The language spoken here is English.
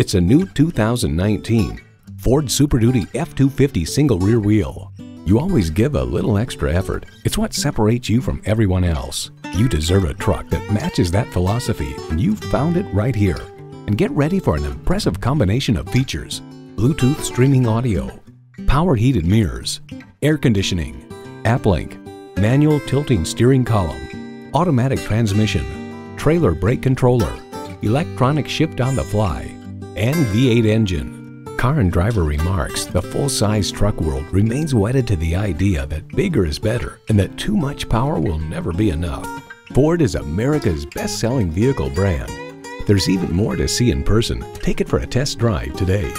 It's a new 2019 Ford Super Duty F-250 single rear wheel. You always give a little extra effort. It's what separates you from everyone else. You deserve a truck that matches that philosophy, and you've found it right here. And get ready for an impressive combination of features. Bluetooth streaming audio, power heated mirrors, air conditioning, AppLink, manual tilting steering column, automatic transmission, trailer brake controller, electronic shift on the fly, and V8 engine. Car and Driver remarks the full-size truck world remains wedded to the idea that bigger is better and that too much power will never be enough. Ford is America's best-selling vehicle brand. There's even more to see in person. Take it for a test drive today.